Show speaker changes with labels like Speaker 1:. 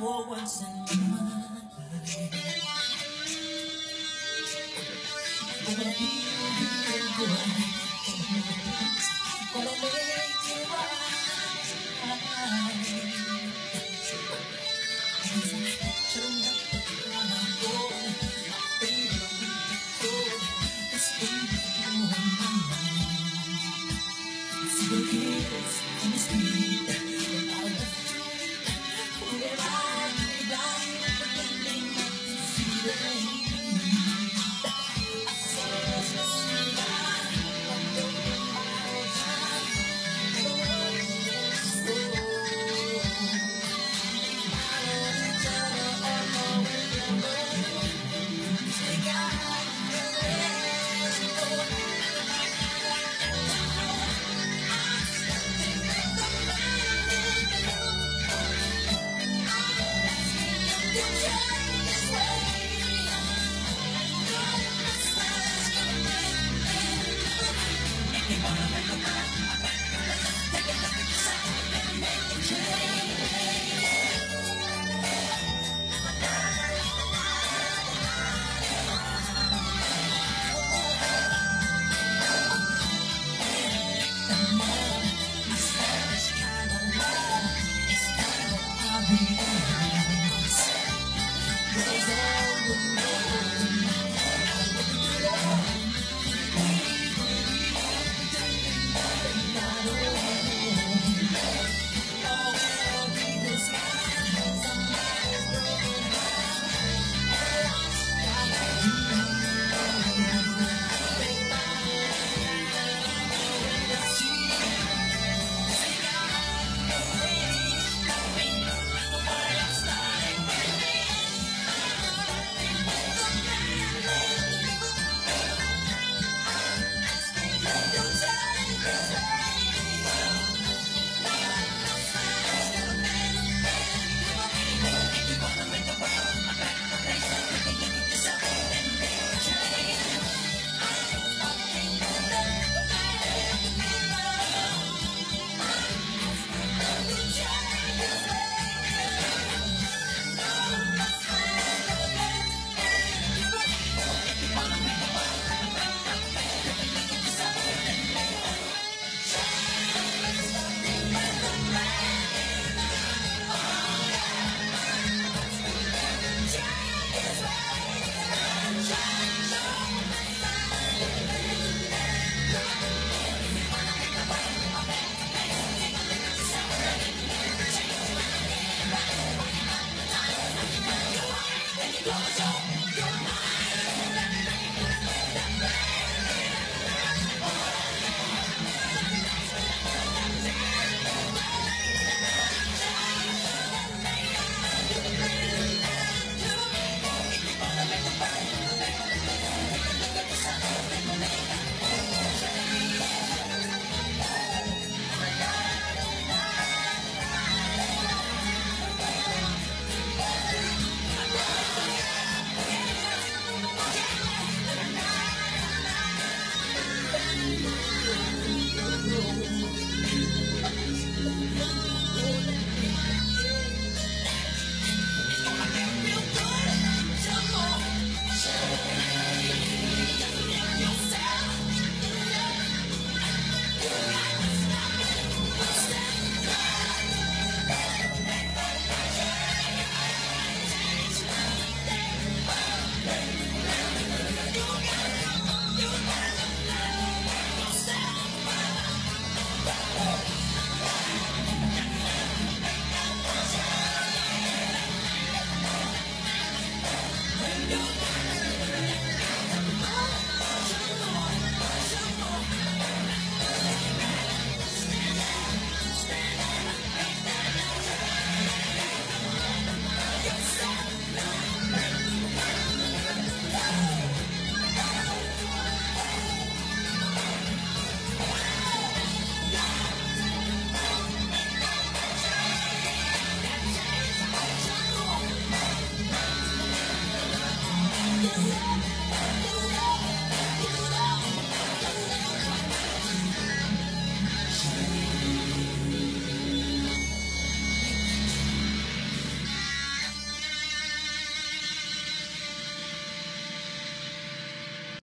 Speaker 1: for once in my life. But I feel, feel, Yeah.